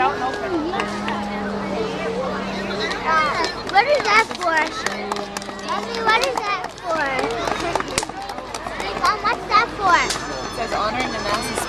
out and open. Uh, what is that for? Mommy, what is that for? Mom, what's that for? It says honoring the NASA